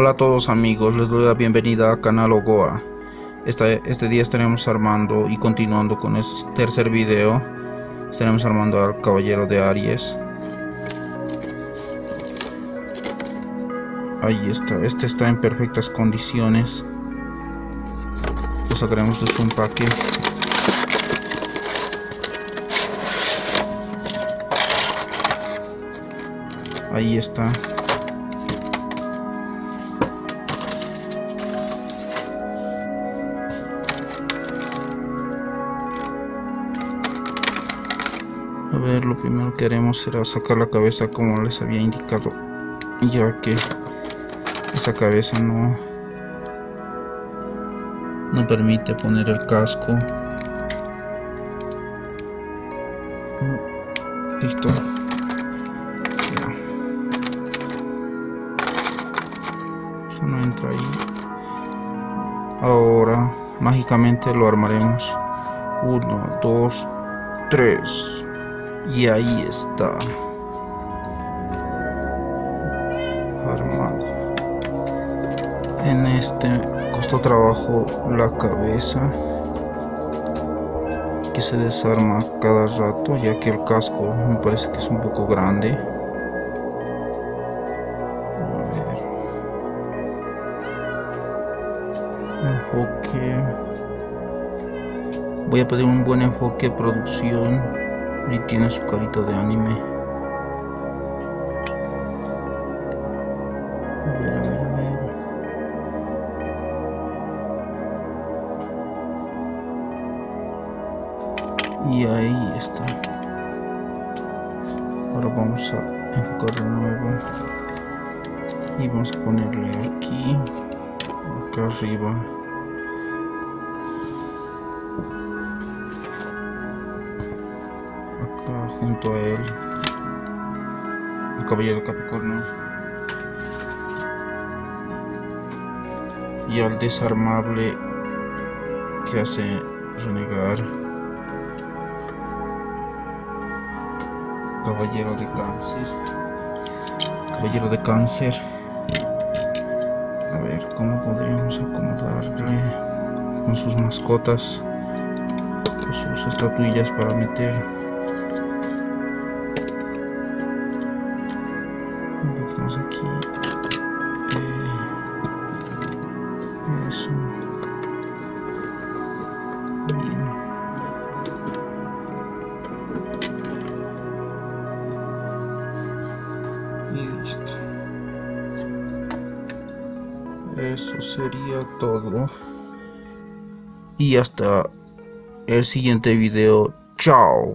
Hola a todos amigos, les doy la bienvenida a Canal Ogoa. este día estaremos armando y continuando con este tercer video. Estaremos armando al caballero de Aries. Ahí está, este está en perfectas condiciones. Lo sacaremos de su empaque. Ahí está. Lo primero que haremos será sacar la cabeza como les había indicado, ya que esa cabeza no no permite poner el casco. Listo. Eso no entra ahí. Ahora mágicamente lo armaremos. Uno, dos, tres. Y ahí está. Armado. En este costó trabajo la cabeza. Que se desarma cada rato ya que el casco me parece que es un poco grande. Enfoque. Voy a pedir un buen enfoque producción y tiene su carito de anime. A ver, a ver, a ver. Y ahí está. Ahora vamos a enfocar de nuevo. Y vamos a ponerle aquí, acá arriba. Junto a él. El caballero Capricornio. Y al desarmable que hace renegar. Caballero de cáncer. Caballero de cáncer. A ver cómo podríamos acomodarle con sus mascotas con sus estatuillas para meter aquí eh, eso listo. Eso sería todo. Y hasta el siguiente video. Chao